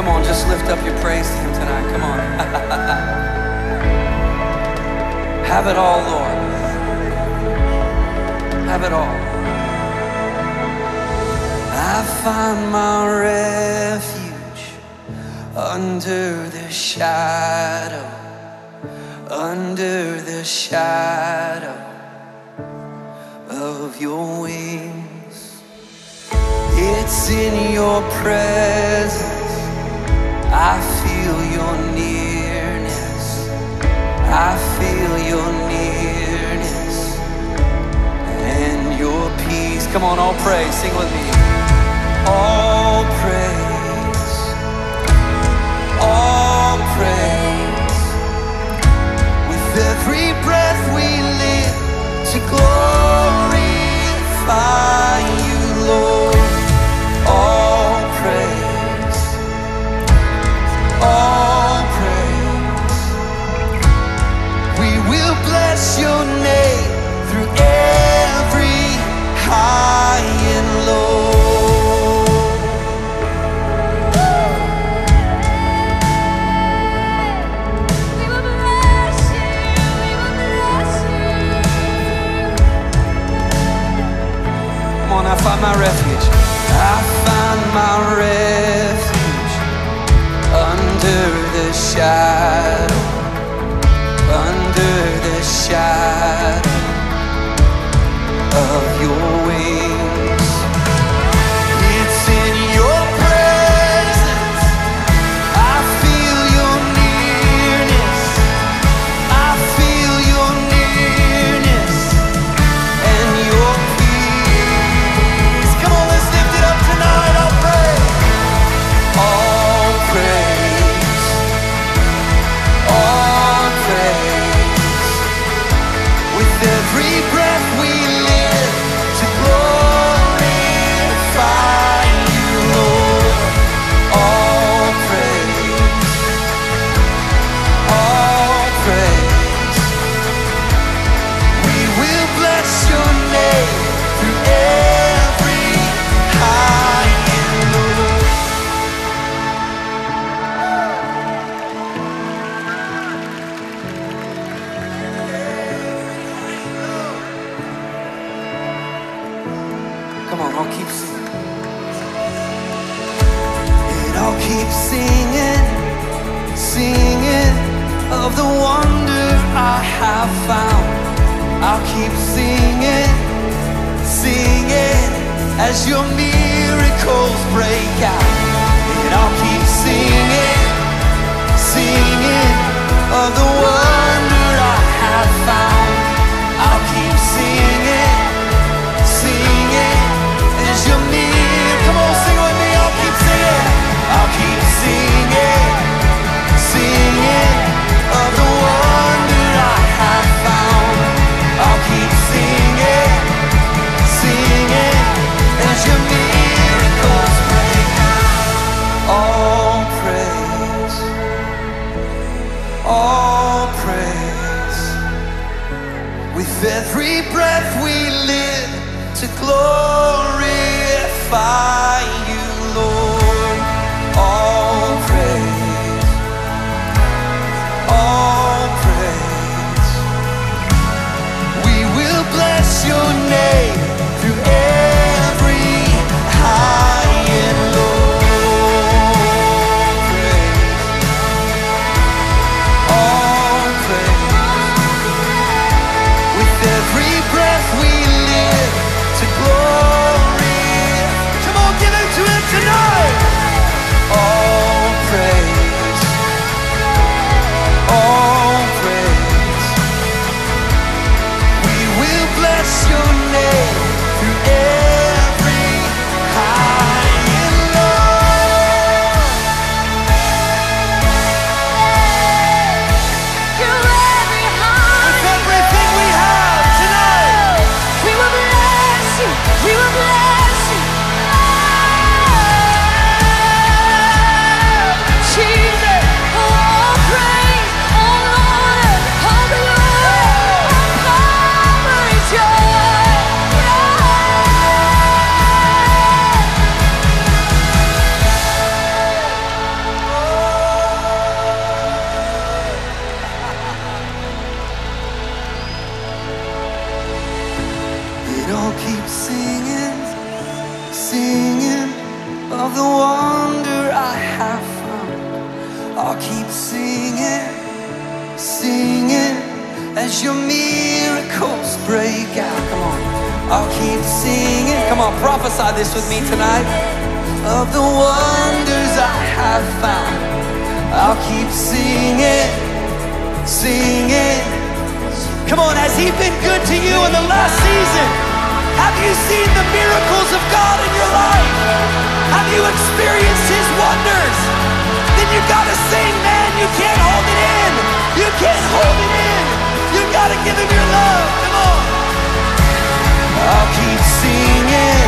Come on, just lift up your praise to Him tonight. Come on. Have it all, Lord. Have it all. I find my refuge under the shadow, under the shadow of your wings. It's in your presence I feel your nearness. I feel your nearness and your peace. Come on, all praise. Sing with me. All praise. I find my refuge. I find my refuge under the shadow, under the shadow. have found. I'll keep singing, singing as your miracles break out. glorified. I'll keep singing, singing as your miracles break out. Come on. I'll keep singing. Come on, prophesy this with me tonight. Of the wonders I have found. I'll keep singing, singing. Come on, has he been good to you in the last season? Have you seen the miracles of God in your life? Have you experienced his wonders? You gotta sing, man. You can't hold it in. You can't hold it in. You gotta give him your love. Come on. I'll keep singing,